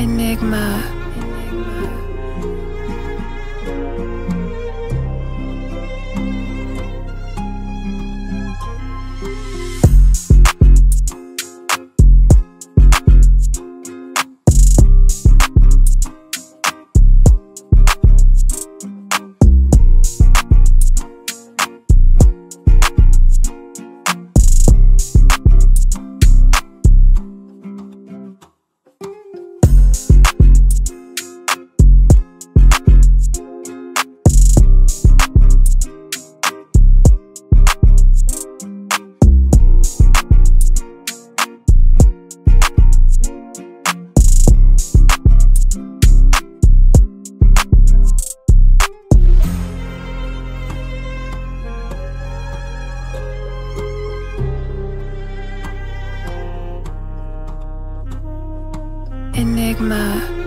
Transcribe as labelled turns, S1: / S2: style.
S1: Enigma. Enigma.